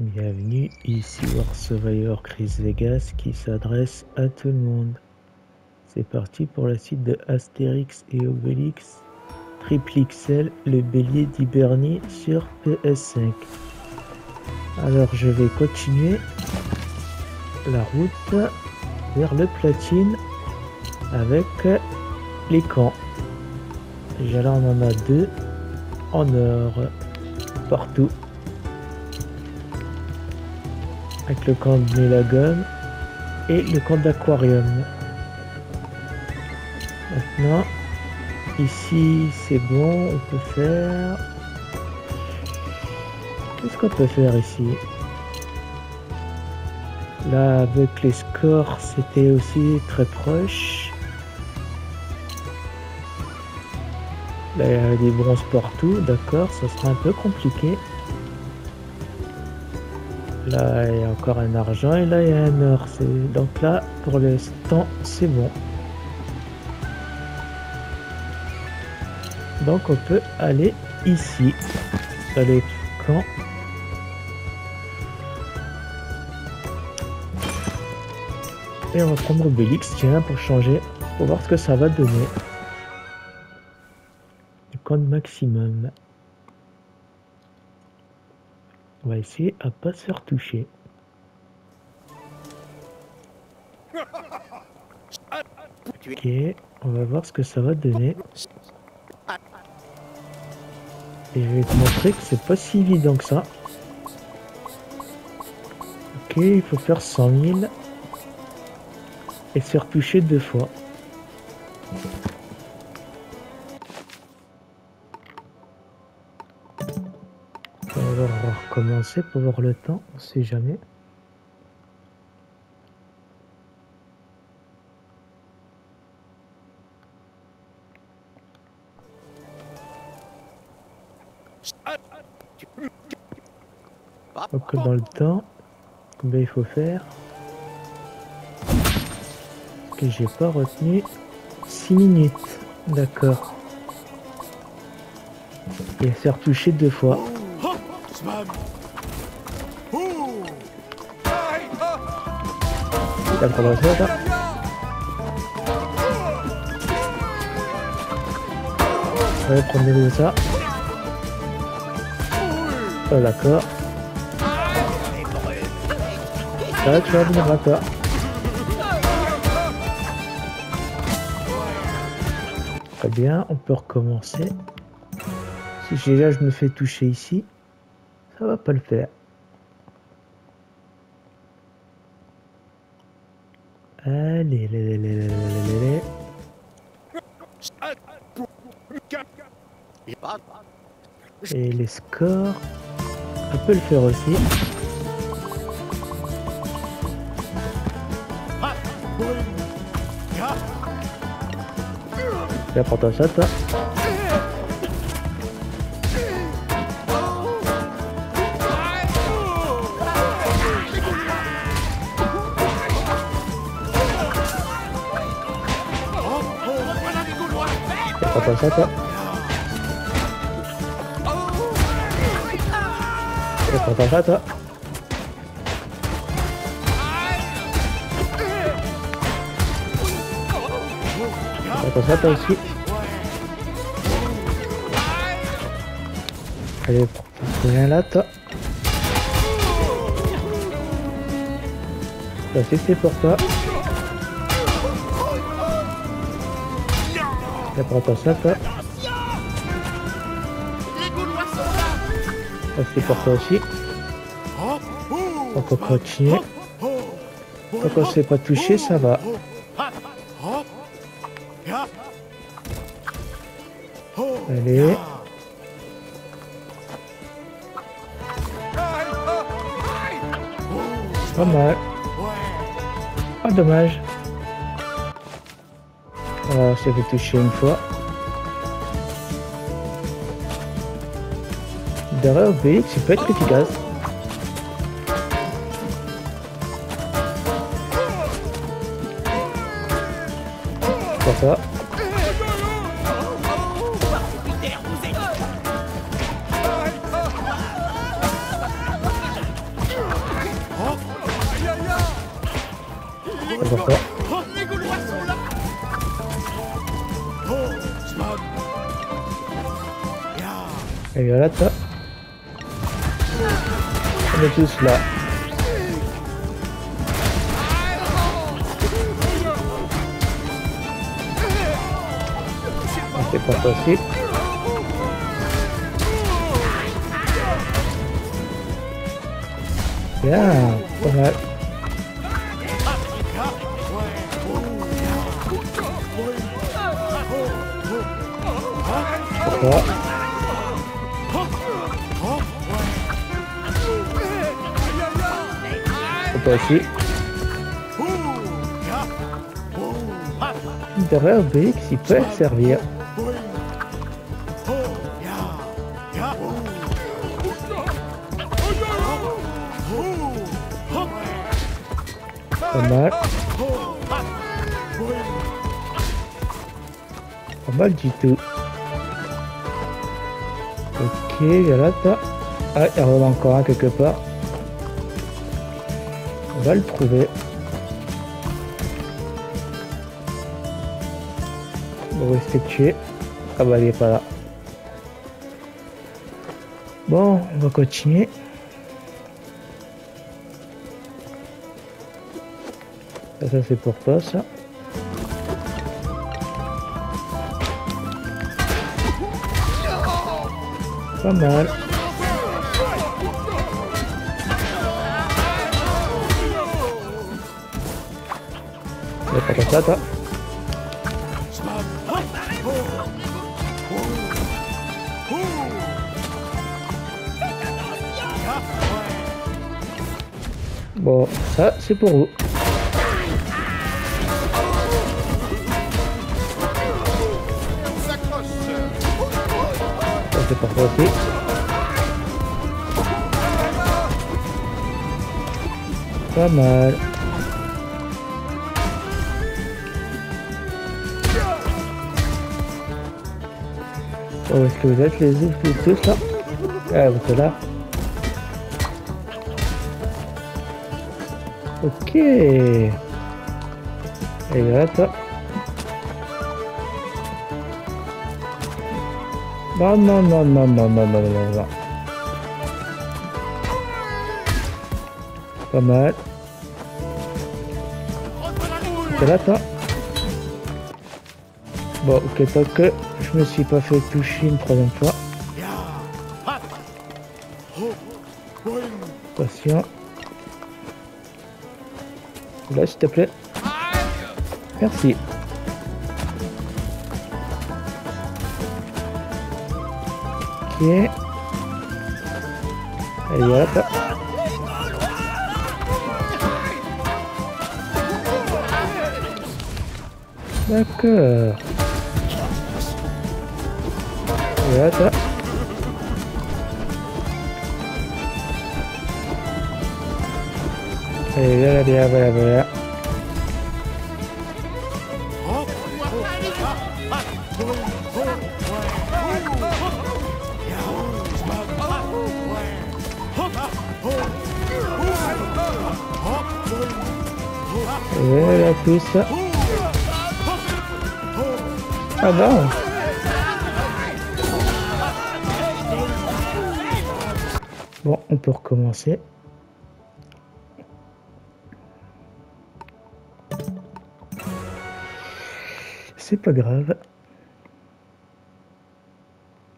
Bienvenue ici War Survivor Chris Vegas qui s'adresse à tout le monde. C'est parti pour la suite de Astérix et Obélix Triple XL, le bélier d'Hibernie sur PS5. Alors je vais continuer la route vers le platine avec les camps. Déjà là on en a deux en or partout. Avec le camp de Mélagone et le camp d'aquarium. Maintenant, ici c'est bon, on peut faire... Qu'est-ce qu'on peut faire ici? Là, avec les scores, c'était aussi très proche. Là, il y a des bronzes partout, d'accord, ça sera un peu compliqué. Là, il y a encore un argent et là, il y a un or. Donc là, pour l'instant, c'est bon. Donc on peut aller ici. Allez, quand? Et on va prendre Obélix, tiens, pour changer, pour voir ce que ça va donner. Le compte maximum. On va essayer à pas se faire toucher. Ok, on va voir ce que ça va donner. Et je vais te montrer que c'est pas si évident que ça. Ok, il faut faire 100 000 et se faire toucher deux fois. Va recommencer pour voir le temps, on sait jamais. Donc dans le temps, il faut faire Que j'ai pas retenu 6 minutes. D'accord. Et faire toucher deux fois. D'accord, ça. On va prendre ça. Oh, d'accord. Ça, tu vas venir à toi. Très bien, on peut recommencer. Si déjà je me fais toucher ici, ça va pas le faire. Allez, allez, allez, allez, allez, Et les scores, on peut le faire aussi. Viens, prends ça, toi. Prends ça, toi. Prends ça, toi. Prends ça, toi aussi. Allez, viens là, toi. Ça, c'est pour toi. Prends ça. Ça, c'est pour toi aussi. On peut continuer. Tant qu'on ne s'est pas touché, ça va. Allez. Pas mal. Pas dommage. Euh, on s'est fait toucher une fois. Derrière BX, ça peut être efficace. Pour ça. Pour ça. Toi. On est tous là. C'est pas mal. Aussi. Derrière BX, il peut servir. Pas mal. Pas mal du tout. Ok, voilà, toi. Ah, il y en a encore un quelque part. On va le trouver. On va rester tuer. Ah bah il est pas là. Bon, on va continuer. Ça, ça c'est pour toi ça. Pas mal. Ça, toi. Bon, ça, c'est pour vous. Ça, c'est pour toi aussi. Pas mal. Oh, est-ce que vous êtes les oufs tous, là Ah, vous êtes là. Ok. Et voilà, toi. Non, non, non, non, non, non, non, non, non. Pas mal. C'est là, toi. Bon, ok, tant que je me suis pas fait toucher une troisième fois. Patient. Là, s'il te plaît. Merci. Ok. Allez, toi. D'accord. É, tá. olha peraí, peraí, peraí. a pista. Ah, não. Bon, on peut recommencer. C'est pas grave.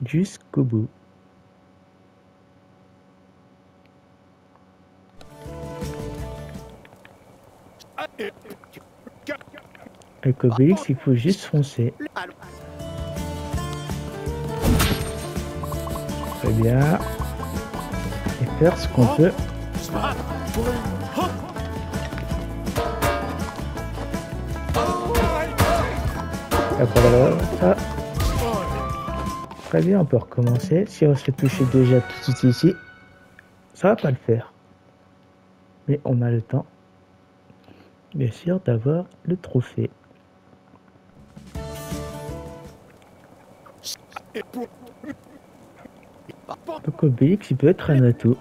Jusqu'au bout. Avec Obélix, il faut juste foncer. Très bien. Ce qu'on peut. Très bien, on peut recommencer. Si on se toucher déjà tout de suite ici, ça va pas le faire. Mais on a le temps, bien sûr, d'avoir le trophée. Donc Obélix, il peut être un atout.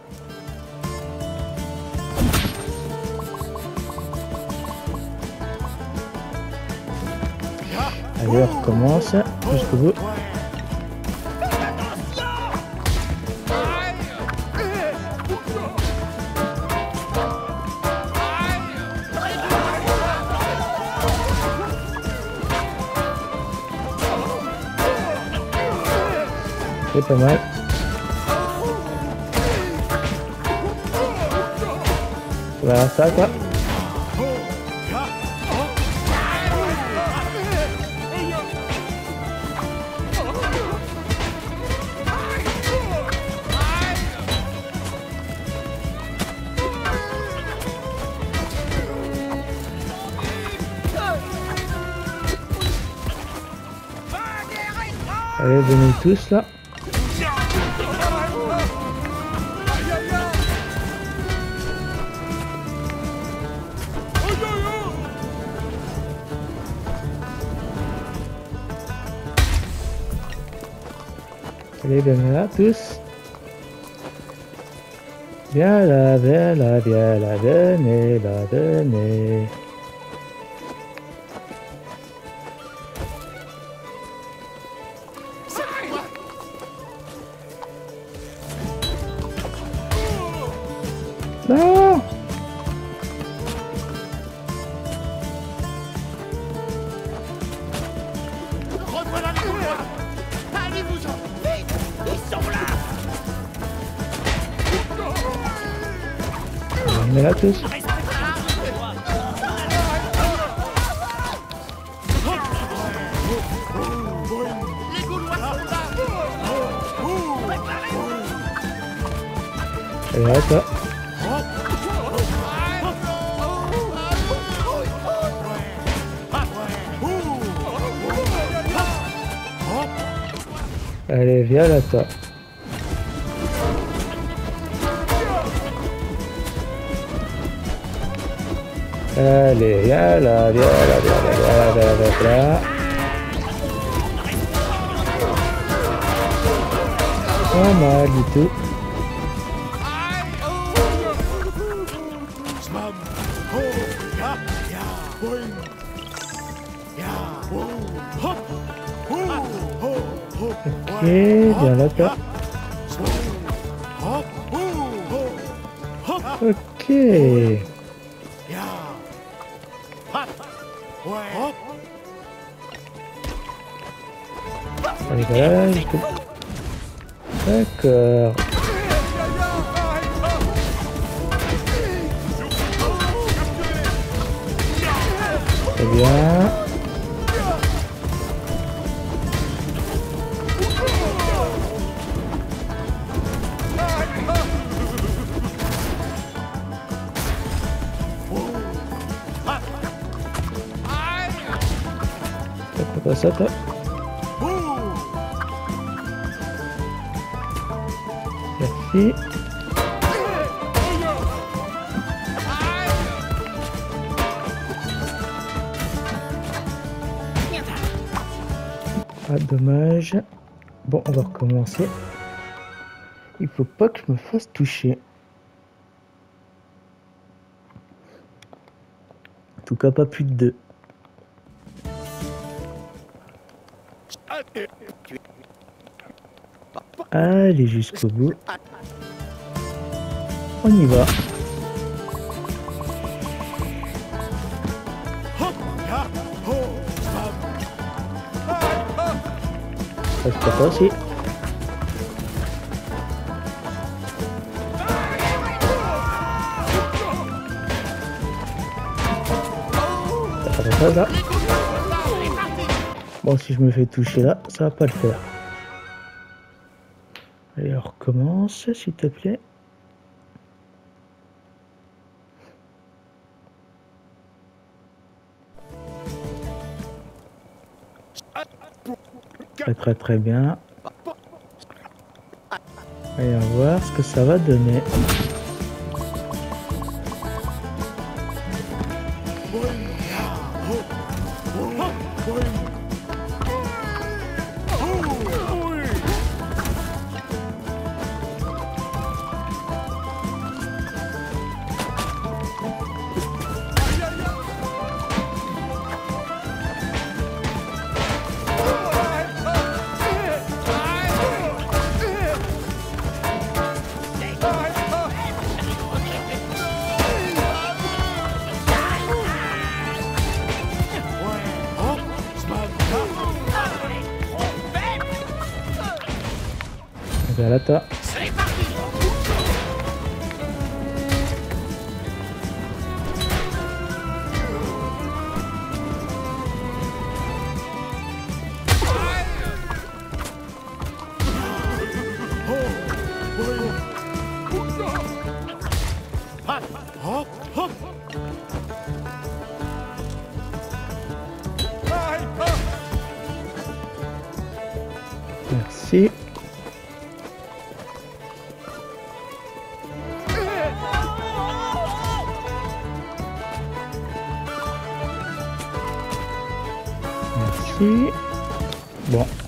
Allez, on recommence jusqu'au bout. C'est pas mal. Voilà ça quoi. Allez, venez tous là. Allez, venez là tous. Viens là, viens là, viens là, venez là, venez. Là toi. Allez, viens là toi. Allez, viens là, viens là, viens là, viens là, viens là. Pas du tout. Toi. Ok. D'accord. Bien. Quoi ça, toi Merci. Ah, dommage. Bon, on va recommencer. Il faut pas que je me fasse toucher. En tout cas, pas plus de deux. Allez jusqu'au bout. On y va. Reste pas toi aussi. Ça va pas, si je me fais toucher là, ça va pas le faire. Allez, on recommence, s'il te plaît. Très très très bien. Allez, on va voir ce que ça va donner. Merci. Merci.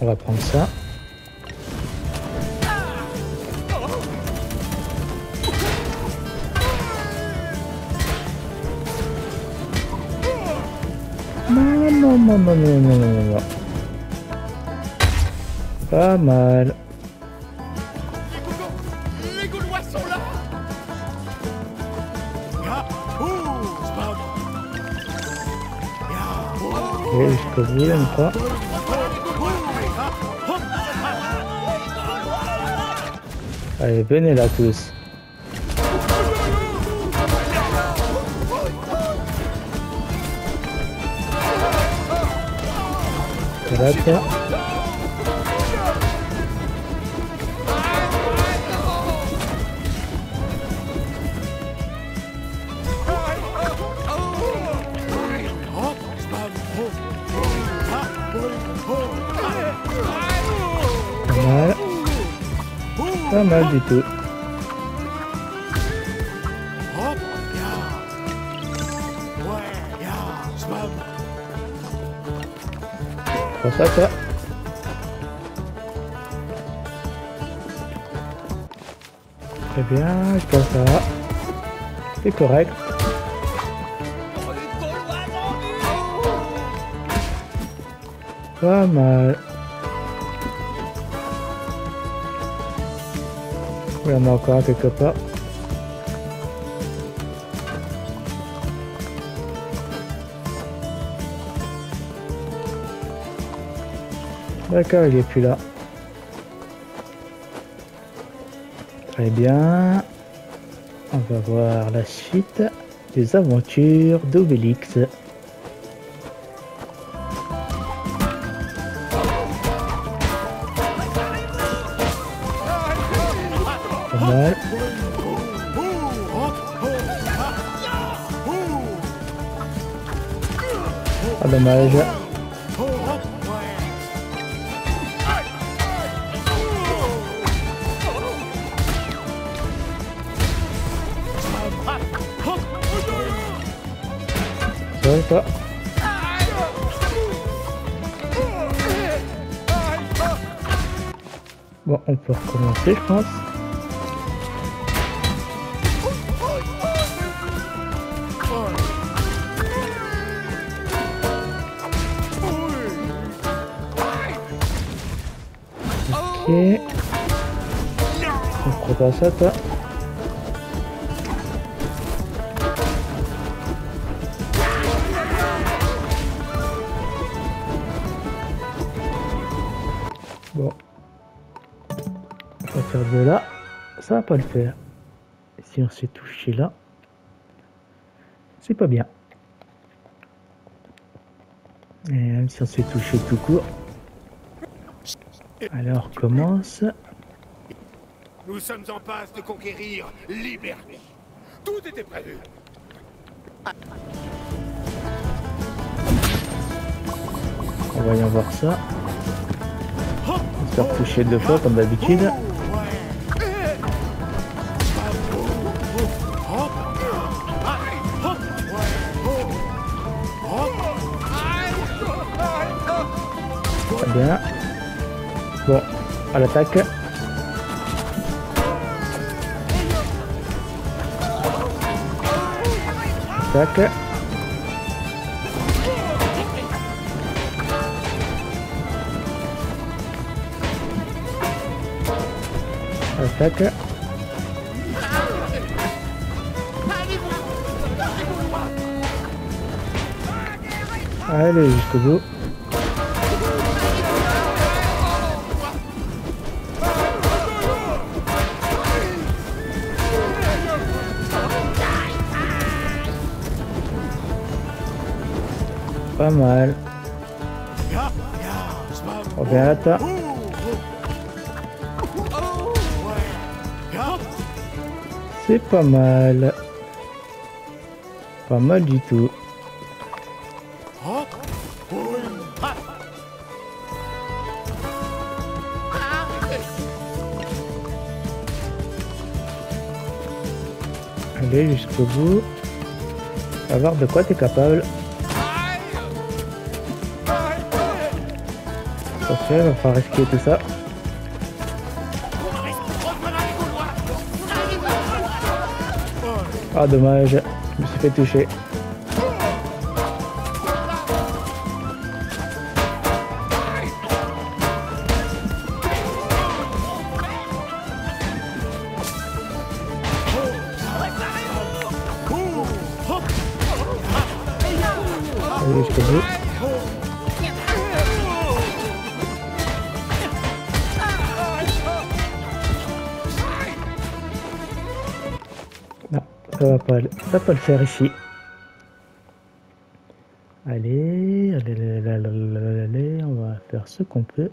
On va prendre ça. Non, non, non, non, non, non, non, non. Pas mal. Les Gaulois sont là Et jusqu'au bout, même pas. Allez, venez là tous. Voilà, tiens. Pas mal du tout. Prends ça, toi. Très bien, je pense ça. C'est correct. Pas mal. Il y en a encore un quelque part. D'accord, il est plus là. Très bien. On va voir la suite des aventures d'Obélix. Bon, on peut recommencer, je pense. On prépare ça, toi. Bon. On va faire de là. Ça va pas le faire. Si on s'est touché là, c'est pas bien. Et même si on s'est touché tout court. Alors commence. Nous sommes en passe de conquérir Liberty. Tout était prévu. Voyons voir ça. On se faire toucher deux fois comme d'habitude. Très bien. Bon, à l'attaque. Attaque. Attaque. Allez, jusqu'au bout. Pas mal. Toi. C'est pas mal. Pas mal du tout. Allez jusqu'au bout. Va voir de quoi t'es capable. Parfait, va falloir risquer tout ça. Ah dommage, je me suis fait toucher. Va pas, ça va pas le faire ici. Allez, allez, on va faire ce qu'on peut.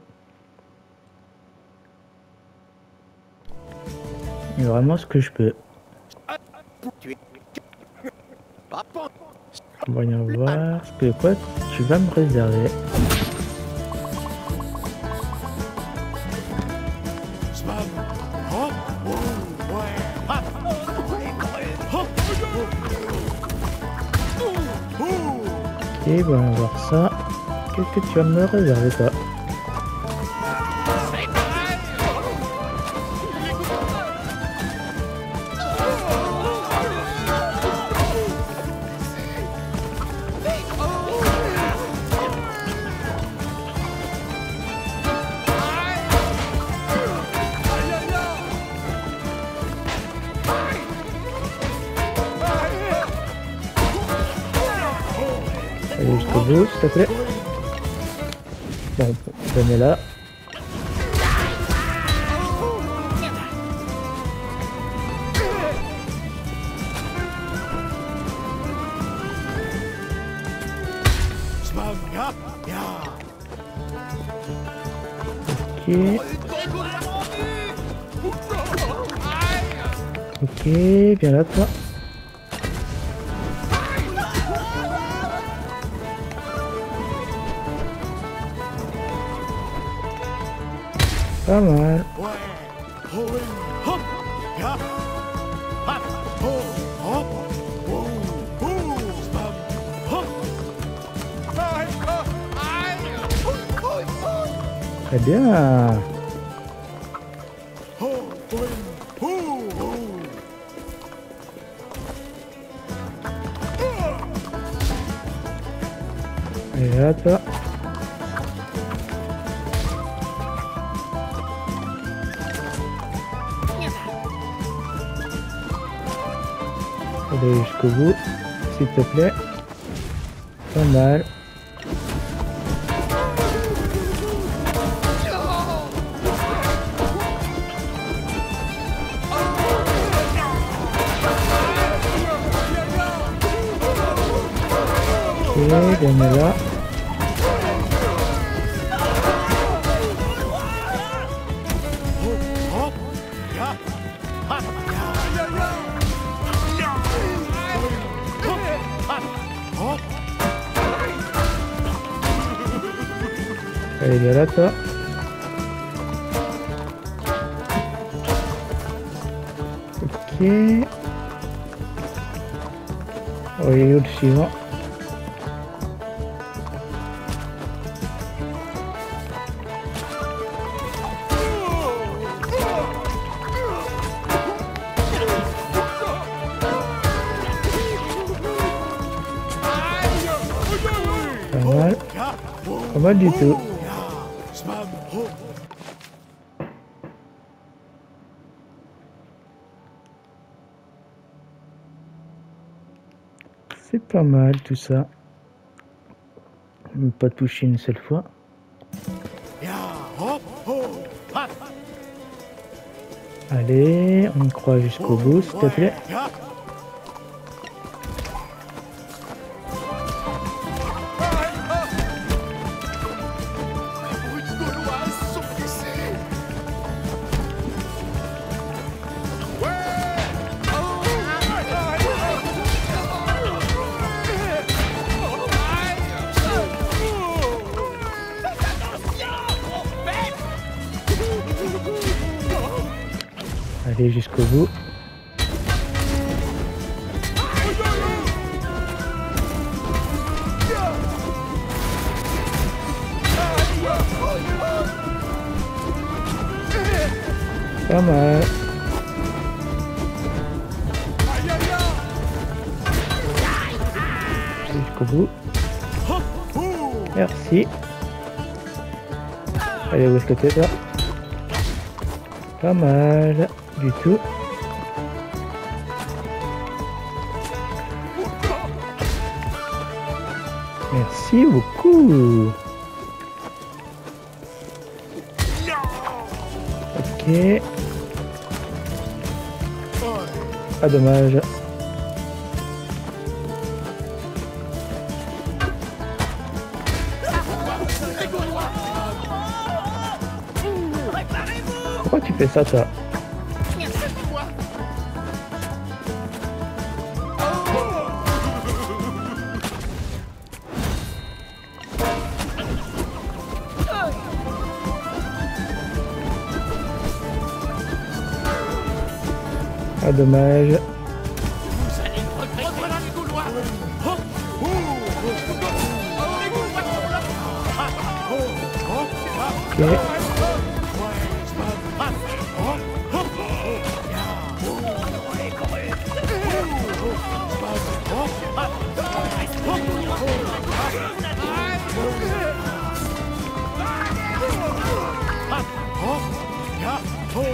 Et vraiment ce que je peux. Voyons voir ce que quoi tu vas me réserver. Ok, bon, on va voir ça. Qu'est-ce que tu vas me réserver toi? Allez jusqu'au bout, s'il te plaît. Bon, venez là. Ok. Ok, viens là toi. Pas mal. Très bien. Allez jusqu'au bout, s'il te plaît. Pas mal. Ok, bien là. Allez, viens là, toi. Ok. Oui, le suivant. Pas mal du tout. Pas mal tout ça. Pas touché une seule fois. Allez, on croit jusqu'au bout, s'il te plaît. Jusqu'au bout. Pas mal. Jusqu'au bout. Merci. Allez, où est-ce que t'es là Pas mal Merci beaucoup. Ok. Ah dommage. Pourquoi tu fais ça toi? Dommage. Ok.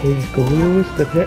Et jusqu'au bout, s'il te plaît.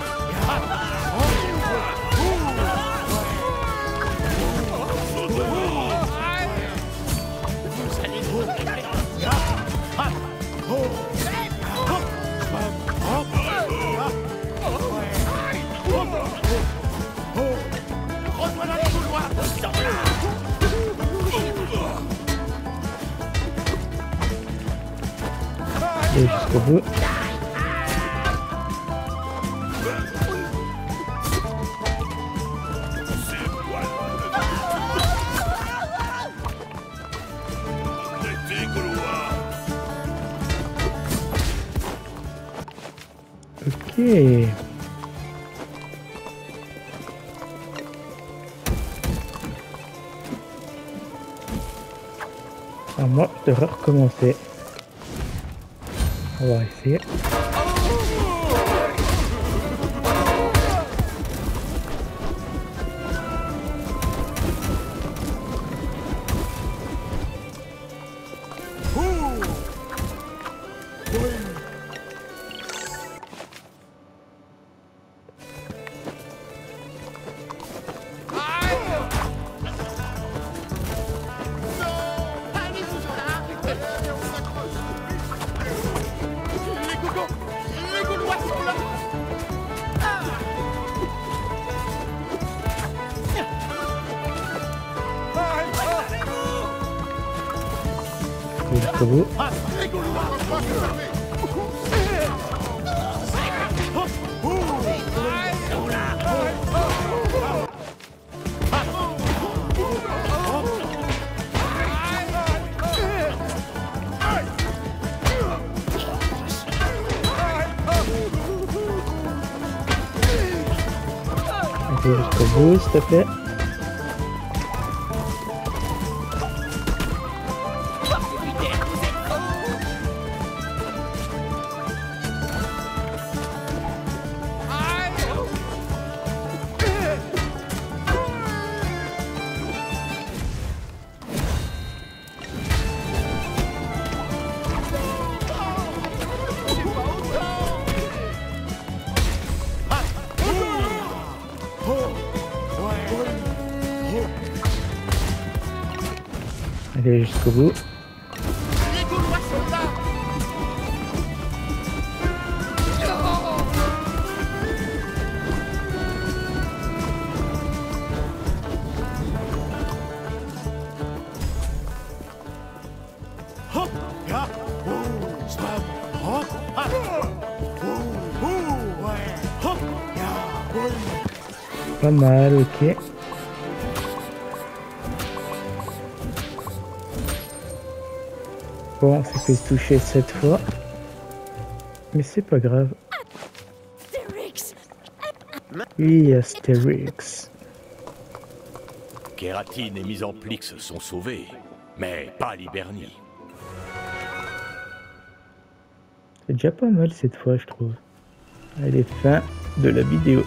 Ok. À moi, devrais recommencer. On va essayer. Les Et jusqu'au bout. Allez jusqu'au bout, s'il te aller jusqu'au bout. Pas mal, ok. Bon, on s'est fait toucher cette fois. Mais c'est pas grave. Oui, Astérix. Kératine et Misanplix sont sauvés, mais pas Liberni. C'est déjà pas mal cette fois, je trouve. Allez, fin de la vidéo.